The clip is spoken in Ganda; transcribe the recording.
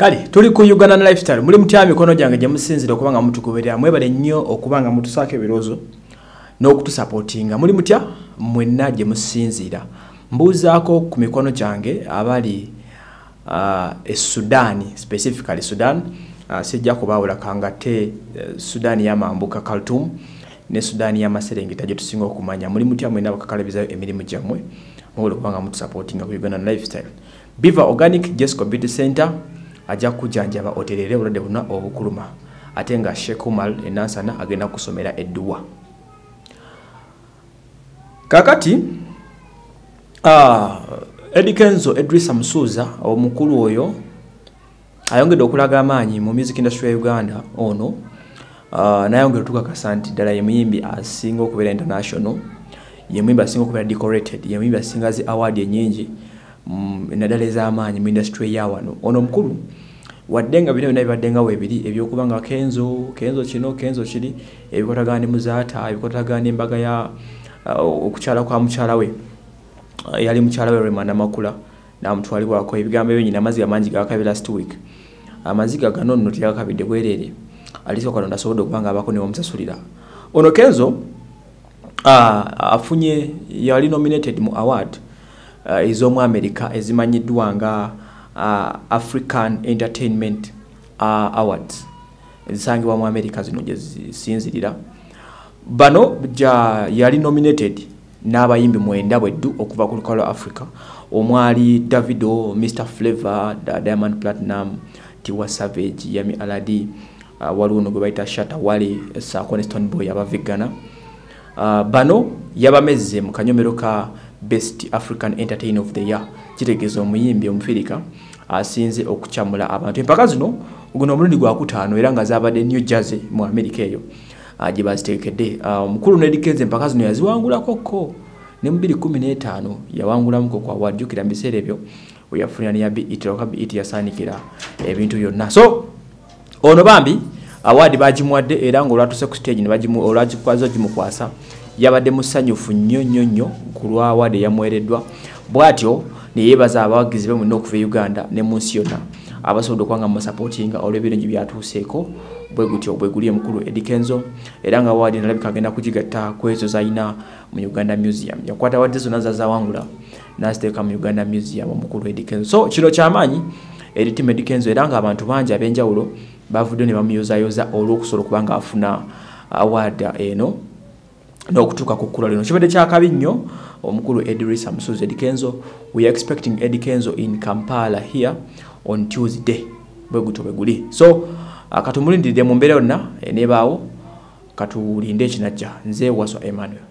kale tuli ku uganda na lifestyle. Muli mutya mikono gyange gye musinzire okuba nga mutugoberera mwebale nnyo okuba nga mutusaako ebirowoozo n'okutusapootinga muli mutya mwenna gye musinziira mbuuzaako ku mikono gyange abali uh, e sudaani specifically sudan. Uh, sijja kubaawula kangate uh, sudaani yamambuka kaltum ne sudaani yamaserengeta gye tusinga okumanya. Muli mutya mwenna bakakalabizayo emirimu gyammwe mubula okuba nga mutusapootinga ku uganda na lifestyle. Biva organic jesco beauty center ajja kujanjaba oterere obulwadde buna obukuluma. Ate nga sheikh umar enansana agenda kusomera edduwa. Kakati uh, edikenzo edrisa musuuza omukulu oyo ayongedde okulaga amaanyi mu music industry ya uganda ono uh, nayongera tukakasa nti ddala ye muyimbi asinga okubeera international ye muyimbi asinga okubeera decorated ye muyimbi asinga zi award enyingi naddala ez'amaanyi mu industry ya wano. Ono omukulu wadde nga bino byonna bibadde nga weebiri ebyokuba nga kenzo kenzo kino kenzo kiri ebikwatagana ne muzaata ebikwatagana embaga ya uh, okukyala kwa mukyala we. Uh, yali mukyala we remanda makula namutwalibwako ebigambo ebyo nyina amaziga mangi gakabe last week. Amaziga gano nno tegakabidde bwereere alisa katonda asobodde okuba nga abako nebamusasulira ono kenzo uh, afunye yali nominated mu award ez'omu america ezimanyiddwa nga uh, african entertainment uh, awards. Ezisangibwa mu america zino gyezisinzirira bano ja yali nominated n'abayimbi mwenda bweddu okuva ku lukalo africa. Omwali davido mr flavor diamond platinum tiwa savage yami aladi uh, waliwo no gwe bayita shata wale saako ne stone boy abavigana. Uh, bano yabamezze mu kanyomero ka best african entertainer of the year. Kitegeeza omuyimbi omufirika asinze okukyamula abantu. Empaka zino guno omulundi gwakutaano era nga zabadde new jersey mu america eyo uh, gye baziteekedde omukulu uh, nedikenze empaka zino yaziwangulakoko ne mu 215 yawangulamuko kwa wajjukira mu biseera ebyo weyafunira neya bit oka bit yasaanikira ebintu byonna. So ono bambi awaadi bagimuwadde era ngaolwatuse ku stage olwagikwaza gimukwasa yabadde musanyufu nnyo nnyo nnyo ku lwa awaadi eyamuwereddwa bw'atyo neyeebaza abawagizi be mwenna okuva e uganda ne mu nsi yonna abasobodde okuba nga musapootinga olw'ebirungi byatuuseeko bwe gutyo bwe guli emukulu edikenzo era nga awaadi nalabika agenda kugigatta ku ezo zalina mu uganda museum. Yakwata wadde zonna zazawangula naziteeka mu uganda museum omukulu edikenzo so kino kyamaanyi eri timu edikenzo era nga abantu bangi ab'enjawulo bavuddeyo ne bamuyozayoza olw'okusobola okuba nga afuna awaada eno n'okutuuka ku kkula lino. Kibadde kyakabi nnyo omukulu edrisa musuzi edikenzo we are expecting edikenzo in kampala here on tuesday. Bwe gutyo bwe guli. So katumulindiridde mu mbeera yonna eneebaawo katulinde ekinajja nze waswa emmanuel